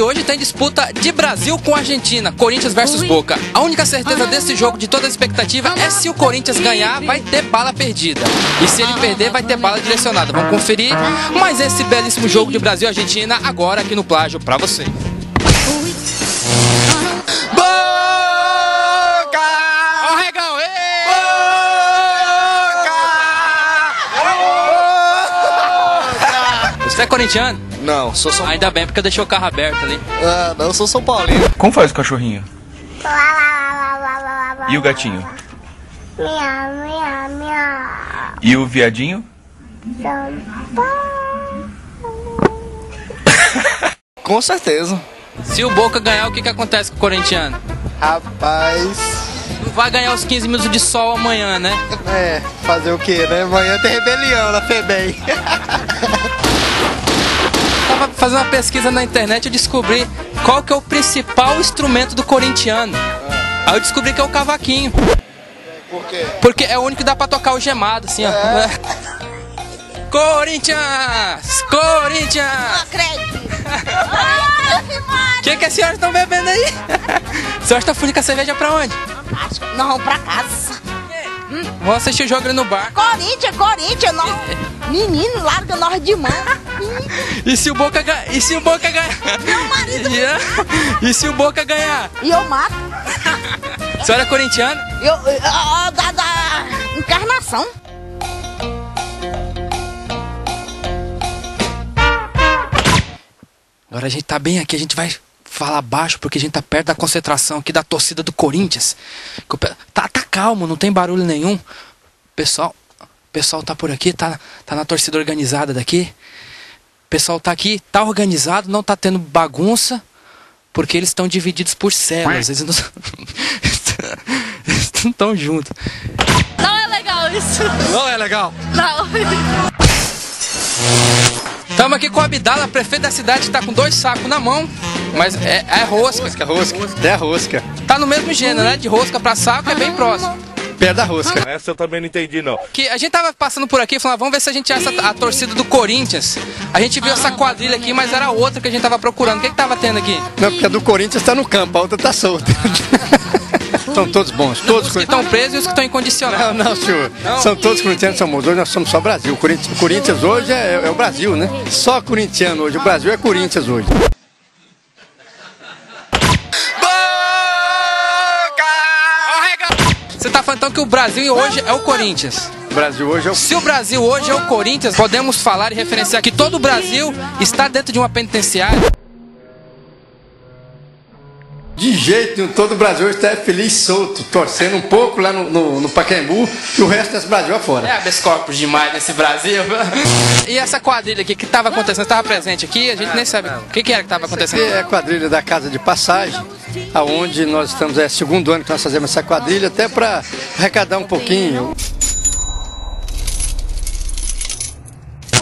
E hoje tem disputa de Brasil com Argentina, Corinthians versus Boca. A única certeza desse jogo, de toda a expectativa, é se o Corinthians ganhar, vai ter bala perdida. E se ele perder, vai ter bala direcionada. Vamos conferir. Mas esse belíssimo jogo de Brasil e Argentina, agora aqui no Plágio, pra você. Você é corintiano? Não, sou São Ainda bem, porque eu deixei o carro aberto ali. Ah, não, sou São Paulino. Como faz o cachorrinho? E o gatinho? Miau, miau, miau. E o viadinho? Com certeza. Se o Boca ganhar, o que, que acontece com o corintiano? Rapaz, vai ganhar os 15 minutos de sol amanhã, né? é, fazer o que, né? Amanhã tem rebelião na FEBEM. Fazendo uma pesquisa na internet e descobri qual que é o principal instrumento do corintiano. Aí eu descobri que é o cavaquinho. Por quê? Porque é o único que dá pra tocar o gemado, assim, ó. Corinthians! Corinthians! Acredito. O que, que as senhoras estão bebendo aí? As senhoras estão fugindo com a cerveja pra onde? Nós vamos pra casa. Vou assistir o jogo ali no bar. Corinthians, Corinthians, nós... Menino, larga nós de mão. E se o Boca ganhar? E se o Boca ganhar? Meu marido. E, e se o Boca ganhar? E eu mato. A senhora é corintiana? Eu, eu, da, da encarnação. Agora a gente tá bem aqui, a gente vai falar baixo porque a gente tá perto da concentração aqui da torcida do Corinthians. Tá, tá calmo, não tem barulho nenhum. Pessoal, pessoal tá por aqui, tá, tá na torcida organizada daqui. Pessoal tá aqui, tá organizado, não tá tendo bagunça, porque eles estão divididos por células. Eles não estão juntos. Não é legal isso. Não é legal. Não. Estamos aqui com o Abdala, prefeito da cidade, que tá com dois sacos na mão, mas é, é rosca. Rosca, rosca. Até a rosca. Tá no mesmo gênero, né? De rosca pra saco é bem próximo. Perto da rosca. Essa eu também não entendi, não. Que a gente tava passando por aqui e falando, vamos ver se a gente acha a torcida do Corinthians. A gente viu essa quadrilha aqui, mas era outra que a gente tava procurando. O que que tava tendo aqui? Não, porque a do Corinthians tá no campo, a outra tá solta. São todos bons, todos Os que estão presos e os que estão incondicionados. Não, não, senhor. Não? São todos corintianos, somos hoje, nós somos só Brasil. O Corinthians, o Corinthians hoje é, é o Brasil, né? Só corintiano hoje. O Brasil é Corinthians hoje. Então que o Brasil hoje é o Corinthians. O Brasil hoje é o. Se o Brasil hoje é o Corinthians, podemos falar e referenciar que todo o Brasil está dentro de uma penitenciária. De jeito nenhum, todo o Brasil hoje está feliz solto, torcendo um pouco lá no, no, no Pacaembu e o resto desse Brasil afora. É habeas corpus demais nesse Brasil. E essa quadrilha aqui, que tava acontecendo? Estava presente aqui? A gente nem sabe. O que, que era que tava Aqui acontecendo? é a quadrilha da Casa de Passagem, aonde nós estamos, é segundo ano que nós fazemos essa quadrilha, até para arrecadar um pouquinho.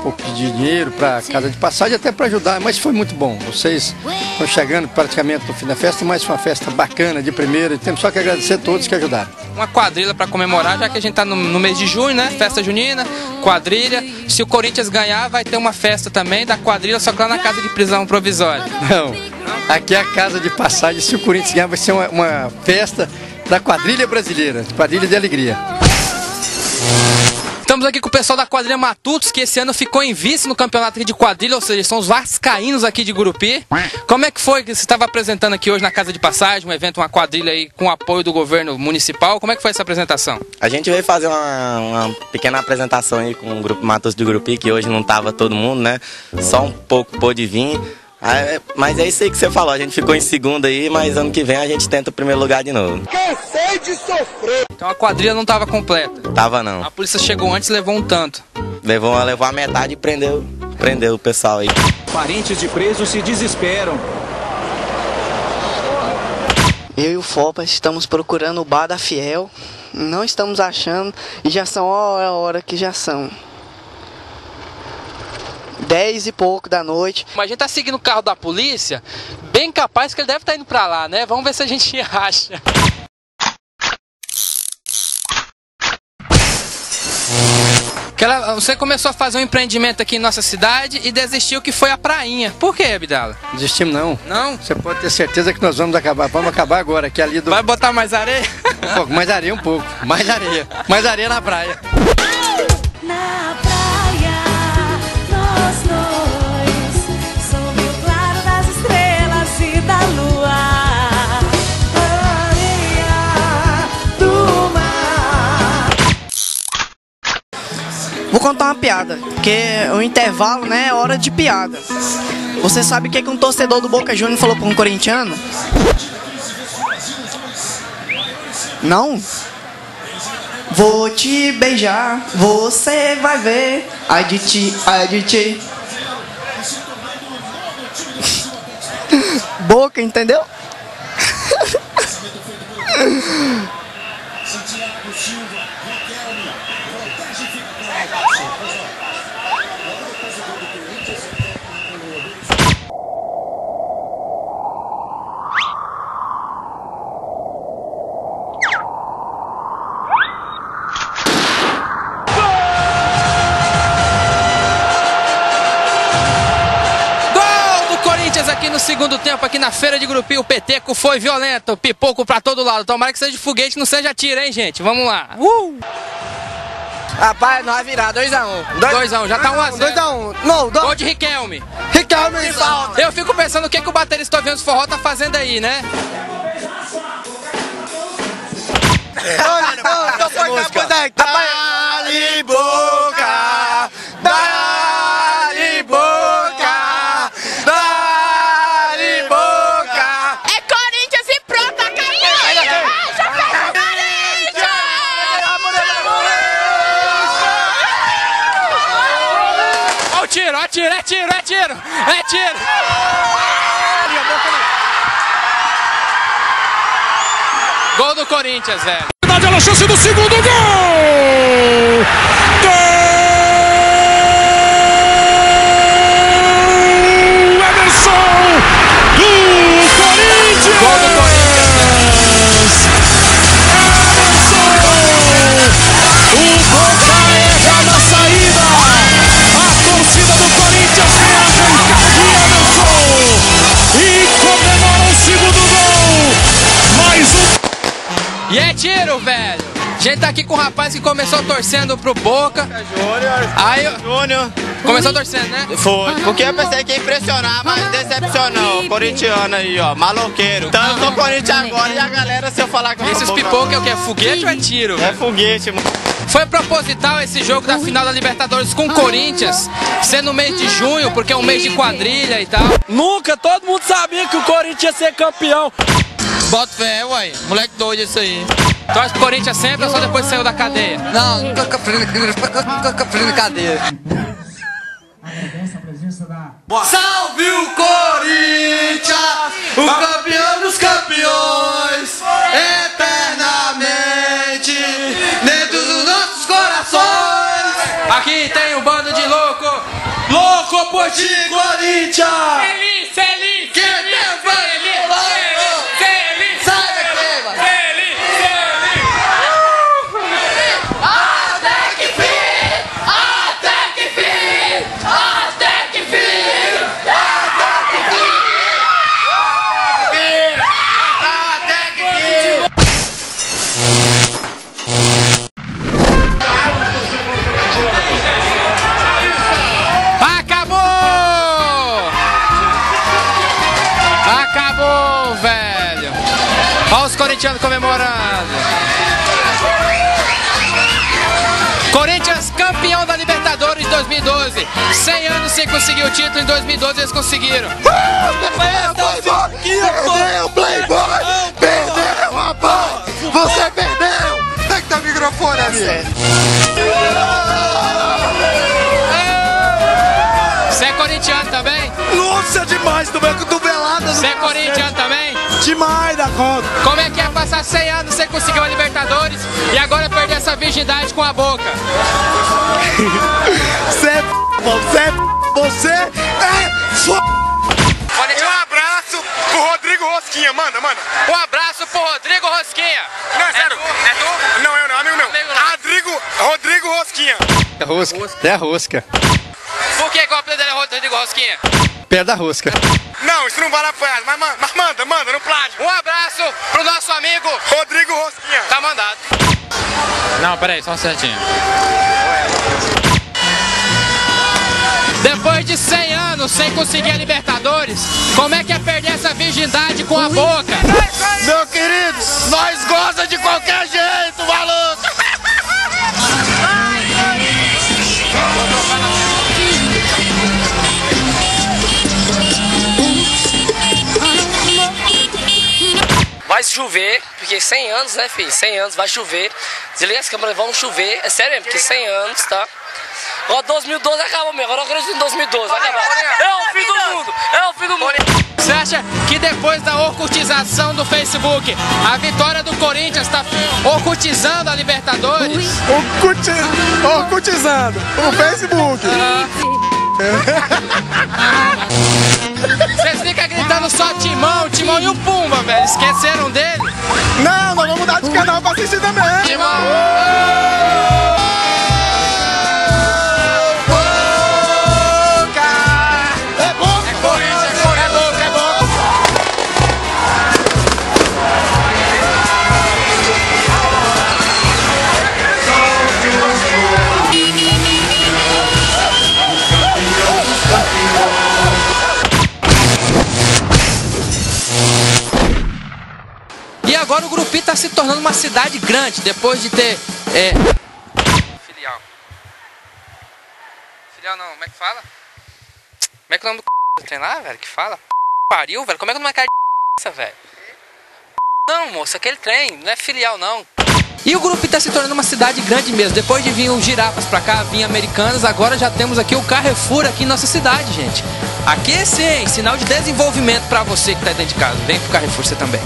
Pouco de dinheiro para Casa de Passagem, até para ajudar, mas foi muito bom. Vocês estão chegando praticamente no fim da festa, mas foi uma festa bacana de primeira e temos só que agradecer a todos que ajudaram. Uma quadrilha para comemorar, já que a gente tá no, no mês de junho, né? Festa junina, quadrilha. Se o Corinthians ganhar, vai ter uma festa também da quadrilha, só que lá na casa de prisão provisória. Não, aqui é a Casa de Passagem, se o Corinthians ganhar, vai ser uma, uma festa da quadrilha brasileira, quadrilha de alegria. Estamos aqui com o pessoal da quadrilha Matutos, que esse ano ficou em vice no campeonato de quadrilha, ou seja, são os vascaínos aqui de Gurupi. Como é que foi que você estava apresentando aqui hoje na Casa de Passagem, um evento, uma quadrilha aí com apoio do governo municipal? Como é que foi essa apresentação? A gente veio fazer uma, uma pequena apresentação aí com o grupo Matos do Grupi, que hoje não tava todo mundo, né? Só um pouco pôde vir. Ah, é- Mas é isso aí que você falou, a gente ficou em segundo aí, mas ano que vem a gente tenta o primeiro lugar de novo. Então a quadrilha não estava completa. Tava não. A polícia chegou antes e levou um tanto. Levou, levou a metade e prendeu, prendeu o pessoal aí. Parentes de presos se desesperam. Eu e o Fopa estamos procurando o bar da Fiel. Não estamos achando e já são ó, a hora que já são. Dez e pouco da noite. Mas a gente tá seguindo o carro da polícia, bem capaz que ele deve estar indo pra lá, né? Vamos ver se a gente acha. Que ela, você começou a fazer um empreendimento aqui em nossa cidade e desistiu que foi a prainha. Por quê, Abdala? Desistimos não. Não? Você pode ter certeza que nós vamos acabar. Vamos acabar agora, que é ali do. Vai botar mais areia? Um pouco, mais areia um pouco. Mais areia. Mais areia na praia. Vou contar uma piada, porque o intervalo, né, é hora de piada. Você sabe o que, que um torcedor do Boca Juniors falou para um corintiano? Não? Vou te beijar, você vai ver. Ai de ti, ai de ti. Boca, entendeu? segundo tempo, aqui na feira de Grupinho. O Peteco foi violento, pipoco pra todo lado. Tomara que seja de foguete, não seja tiro, hein, gente? Vamos lá. Uh! Rapaz, nós vai virar 2x1. 2x1, já tá 1x0. 2x1. Não, Gol de Riquelme. Ricardo Eu fico pensando o que, que o baterista Oviano Forró tá fazendo aí, né? Dá-lhe boca, tiro, é tiro, é tiro. Gol do Corinthians, velho. Olha a chance do segundo! Gol! E é tiro, velho. A gente tá aqui com um rapaz que começou torcendo pro Boca. Aí, Júnior. começou torcendo, né? Foi, porque eu pensei que ia impressionar, mas decepcionou. Corintiano aí, ó, maloqueiro. Então eu sou corintiano agora e a galera, se eu falar que Esses pipoca é o que? É foguete ou é tiro? É foguete, mano. Foi proposital esse jogo da final da Libertadores com o Corinthians, ser no mês de junho, porque é um mês de quadrilha e tal. Nunca, todo mundo sabia que o Corinthians ia ser campeão. Bota fé, uai. Moleque doido isso aí. Torce pro Corinthians sempre ou só depois saiu da cadeia? Não, nunca fui cadeia. Salve o Corinthians, o campeão dos campeões, eternamente dentro dos nossos corações. Aqui tem um bando de louco, louco por ti, Corinthians. Feliz, feliz, Corinthians campeão da Libertadores 2012. 100 anos sem conseguir o título, em 2012 eles conseguiram. Perdeu, Playboy! Perdeu, rapaz! Você perdeu! Tem que ter o microfone ali! Você é corintiano também? Nossa, demais, do meu cotovelada. Você é corintiano também? Demais da conta. Como é que é passar 100 anos sem conseguir uma Libertadores e agora perder essa virgindade com a boca? Você é você é você é Um abraço pro Rodrigo Rosquinha, manda, manda. Um abraço pro Rodrigo Rosquinha. Não, é sério. É tu? É tu? Não, eu não, amigo meu. Rodrigo, Rodrigo Rosquinha. É rosca. É rosca. Rosquinha? Pé da rosca. Não, isso não vale a pena, mas, mas manda, manda, no plágio. Um abraço pro nosso amigo Rodrigo Rosquinha. Tá mandado. Não, peraí, só um certinho. Depois de 100 anos sem conseguir a Libertadores, como é que é perder essa virgindade com a boca? Meu querido, porque 100 anos, né, filho? 100 anos, vai chover. Desliga as câmeras, vão chover. É sério mesmo, porque 100 anos, tá? Ó, 2012 acabou mesmo. Agora eu acredito em 2012, vai acabar. É o fim do mundo! É o fim do mundo! Você acha que depois da ocultização do Facebook, a vitória do Corinthians está ocultizando a Libertadores? Ocultizando o Facebook. Ficam só Timão, Timão e o Pumba, velho. Esqueceram dele? Não, nós vamos mudar de canal pra assistir também. É agora o Grupi tá se tornando uma cidade grande, depois de ter. É... Filial. Filial não, como é que fala? Como é que é o nome do tem lá, velho? Que fala? Pariu, velho? Como é que o nome é cara de essa, velho? Não, moço, aquele trem, não é filial não. E o Grupo tá se tornando uma cidade grande mesmo. Depois de vir os girafas pra cá, vir americanas, agora já temos aqui o Carrefour aqui em nossa cidade, gente. Aqui é sim, sinal de desenvolvimento pra você que tá dentro de casa. Vem pro Carrefour você também.